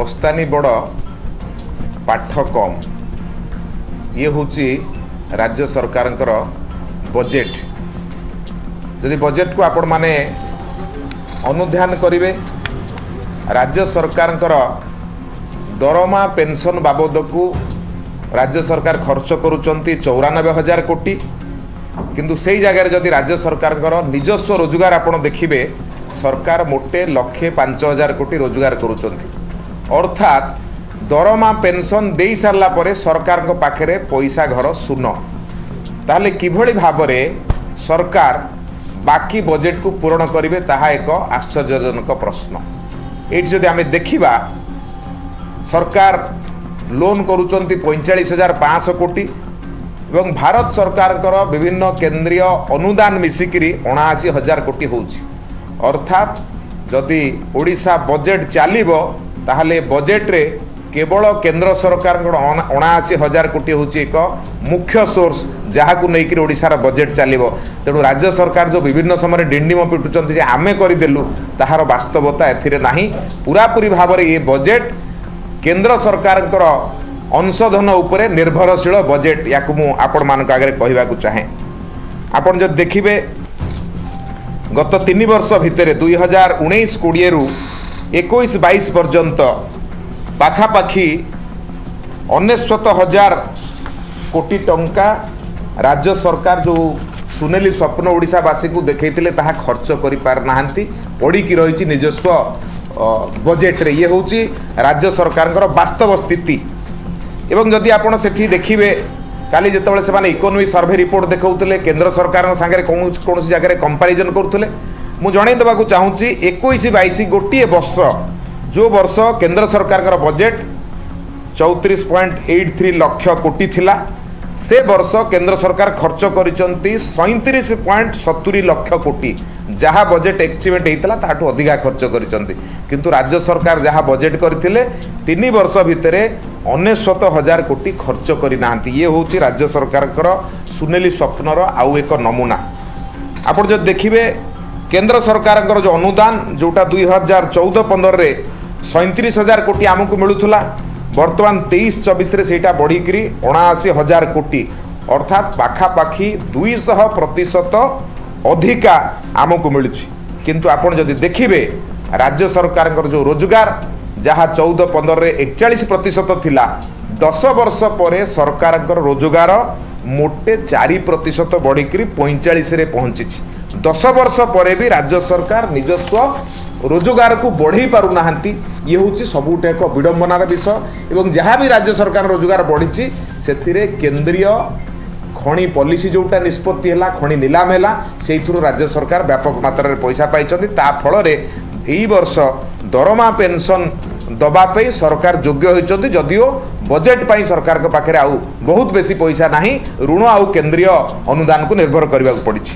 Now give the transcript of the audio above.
ବସ୍ତାନି ବଡ଼ ପାଠ କମ୍। ଇଏ ହେଉଛି ରାଜ୍ୟ ସରକାରଙ୍କର ବଜେଟ୍। ଯଦି ବଜେଟ୍କୁ ଆପଣମାନେ ଅନୁଧ୍ୟାନ କରିବେ ରାଜ୍ୟ ସରକାରଙ୍କର ଦରମା ପେନ୍ସନ୍ ବାବଦକୁ ରାଜ୍ୟ ସରକାର ଖର୍ଚ୍ଚ କରୁଛନ୍ତି ଚଉରାନବେ ହଜାର କୋଟି। କିନ୍ତୁ ସେଇ ଜାଗାରେ ଯଦି ରାଜ୍ୟ ସରକାରଙ୍କର ନିଜସ୍ୱ ରୋଜଗାର ଆପଣ ଦେଖିବେ ସରକାର ମୋଟେ ଲକ୍ଷେ ପାଞ୍ଚ ହଜାର କୋଟି ରୋଜଗାର କରୁଛନ୍ତି। ଅର୍ଥାତ୍ ଦରମା ପେନ୍ସନ୍ ଦେଇ ସାରିଲା ପରେ ସରକାରଙ୍କ ପାଖରେ ପଇସା ଘର ଶୂନ ତାହେଲେ କିଭଳି ଭାବରେ ସରକାର ବାକି ବଜେଟକୁ ପୂରଣ କରିବେ ତାହା ଏକ ଆଶ୍ଚର୍ଯ୍ୟଜନକ ପ୍ରଶ୍ନ ଏଇଠି ଯଦି ଆମେ ଦେଖିବା ସରକାର ଲୋନ୍ କରୁଛନ୍ତି ପଇଁଚାଳିଶ ହଜାର ପାଞ୍ଚଶହ କୋଟି ଏବଂ ଭାରତ ସରକାରଙ୍କର ବିଭିନ୍ନ କେନ୍ଦ୍ରୀୟ ଅନୁଦାନ ମିଶିକିରି ଅଣାଅଶୀ ହଜାର କୋଟି ହେଉଛି ଅର୍ଥାତ୍ ଯଦି ଓଡ଼ିଶା ବଜେଟ୍ ଚାଲିବ ତାହେଲେ ବଜେଟ୍ରେ କେବଳ କେନ୍ଦ୍ର ସରକାରଙ୍କର ଅଣାଅଶୀ ହଜାର କୋଟି ହେଉଛି ଏକ ମୁଖ୍ୟ ସୋର୍ସ ଯାହାକୁ ନେଇକରି ଓଡ଼ିଶାର ବଜେଟ୍ ଚାଲିବ ତେଣୁ ରାଜ୍ୟ ସରକାର ଯେଉଁ ବିଭିନ୍ନ ସମୟରେ ଡିଣ୍ଡିମ ପିଟୁଛନ୍ତି ଯେ ଆମେ କରିଦେଲୁ ତାହାର ବାସ୍ତବତା ଏଥିରେ ନାହିଁ ପୁରାପୁରି ଭାବରେ ଏ ବଜେଟ୍ କେନ୍ଦ୍ର ସରକାରଙ୍କର ଅଂଶଧନ ଉପରେ ନିର୍ଭରଶୀଳ ବଜେଟ୍ ୟାକୁ ମୁଁ ଆପଣମାନଙ୍କ ଆଗରେ କହିବାକୁ ଚାହେଁ। ଆପଣ ଯଦି ଦେଖିବେ ଗତ ତିନି ବର୍ଷ ଭିତରେ ଦୁଇ ହଜାର ଉଣେଇଶ କୋଡ଼ିଏରୁ ଏକୋଇଶ ବାଇଶ ପର୍ଯ୍ୟନ୍ତ ପାଖାପାଖି ଅନେଶ୍ୱତ ହଜାର କୋଟି ଟଙ୍କା ରାଜ୍ୟ ସରକାର ଯେଉଁ ସୁନେଲି ସ୍ୱପ୍ନ ଓଡ଼ିଶାବାସୀଙ୍କୁ ଦେଖାଇଥିଲେ ତାହା ଖର୍ଚ୍ଚ କରିପାରିନାହାନ୍ତି। ପଡ଼ିକି ରହିଛି ନିଜସ୍ୱ ବଜେଟ୍ରେ। ଇଏ ହେଉଛି ରାଜ୍ୟ ସରକାରଙ୍କର ବାସ୍ତବ ସ୍ଥିତି। ଏବଂ ଯଦି ଆପଣ ସେଠି ଦେଖିବେ କାଲି ଯେତେବେଳେ ସେମାନେ ଇକୋନୋମି ସର୍ଭେ ରିପୋର୍ଟ ଦେଖାଉଥିଲେ କେନ୍ଦ୍ର ସରକାରଙ୍କ ସାଙ୍ଗରେ କୌଣସି କୌଣସି ଜାଗାରେ କମ୍ପାରିଜନ୍ କରୁଥିଲେ ମୁଁ ଜଣାଇ ଦେବାକୁ ଚାହୁଁଛି ଏକୋଇଶ ବାଇଶ ଗୋଟିଏ ବର୍ଷ। ଯେଉଁ ବର୍ଷ କେନ୍ଦ୍ର ସରକାରଙ୍କର ବଜେଟ୍ ଚଉତିରିଶ ପଏଣ୍ଟ ଏଇଟ୍ ଥ୍ରୀ ଲକ୍ଷ କୋଟି ଥିଲା ସେ ବର୍ଷ କେନ୍ଦ୍ର ସରକାର ଖର୍ଚ୍ଚ କରିଛନ୍ତି ସଇଁତିରିଶ ପଏଣ୍ଟ ସତୁରି ଲକ୍ଷ କୋଟି। ଯାହା ବଜେଟ୍ ଏକ୍ସିମେଣ୍ଟ ହେଇଥିଲା ତାଠୁ ଅଧିକା ଖର୍ଚ୍ଚ କରିଛନ୍ତି। କିନ୍ତୁ ରାଜ୍ୟ ସରକାର ଯାହା ବଜେଟ୍ କରିଥିଲେ ତିନି ବର୍ଷ ଭିତରେ ଅନେଶ୍ୱତ ହଜାର କୋଟି ଖର୍ଚ୍ଚ କରିନାହାନ୍ତି। ଇଏ ହେଉଛି ରାଜ୍ୟ ସରକାରଙ୍କର ସୁନେଲି ସ୍ୱପ୍ନର ଆଉ ଏକ ନମୁନା। ଆପଣ ଯଦି ଦେଖିବେ କେନ୍ଦ୍ର ସରକାରଙ୍କର ଯେଉଁ ଅନୁଦାନ ଯେଉଁଟା ଦୁଇ ହଜାର ଚଉଦ ପନ୍ଦରରେ ସଇଁତିରିଶ ହଜାର କୋଟି ଆମକୁ ମିଳୁଥିଲା ବର୍ତ୍ତମାନ ତେଇଶ ଚବିଶରେ ସେଇଟା ବଢ଼ିକିରି ଅଣାଅଶୀ ହଜାର କୋଟି। ଅର୍ଥାତ୍ ପାଖାପାଖି ଦୁଇଶହ ପ୍ରତିଶତ ଅଧିକା ଆମକୁ ମିଳୁଛି। କିନ୍ତୁ ଆପଣ ଯଦି ଦେଖିବେ ରାଜ୍ୟ ସରକାରଙ୍କର ଯେଉଁ ରୋଜଗାର ଯାହା ଚଉଦ ପନ୍ଦରରେ ଏକଚାଳିଶ ପ୍ରତିଶତ ଥିଲା। ଦଶ ବର୍ଷ ପରେ ସରକାରଙ୍କର ରୋଜଗାର ମୋଟେ ଚାରି ପ୍ରତିଶତ ବଢ଼ିକିରି ପଇଁଚାଳିଶରେ ପହଞ୍ଚିଛି। ଦଶ ବର୍ଷ ପରେ ବି ରାଜ୍ୟ ସରକାର ନିଜସ୍ୱ ରୋଜଗାରକୁ ବଢ଼େଇ ପାରୁନାହାନ୍ତି। ଇଏ ହେଉଛି ସବୁଠୁ ଏକ ବିଡ଼ମ୍ବନାର ବିଷୟ ଏବଂ ଯାହା ବି ରାଜ୍ୟ ସରକାର ରୋଜଗାର ବଢ଼ିଛି ସେଥିରେ କେନ୍ଦ୍ରୀୟ ଖଣି ପଲିସି ଯେଉଁଟା ନିଷ୍ପତ୍ତି ହେଲା ଖଣି ନିଲାମ ହେଲା ସେଇଥିରୁ ରାଜ୍ୟ ସରକାର ବ୍ୟାପକ ମାତ୍ରାରେ ପଇସା ପାଇଛନ୍ତି। ତା ଫଳରେ ଏଇ ବର୍ଷ ଦରମା ପେନ୍ସନ୍ ଦେବା ପାଇଁ ସରକାର ଯୋଗ୍ୟ ହୋଇଛନ୍ତି। ଯଦିଓ ବଜେଟ୍ ପାଇଁ ସରକାରଙ୍କ ପାଖରେ ଆଉ ବହୁତ ବେଶୀ ପଇସା ନାହିଁ ଋଣ ଆଉ କେନ୍ଦ୍ରୀୟ ଅନୁଦାନକୁ ନିର୍ଭର କରିବାକୁ ପଡ଼ିଛି।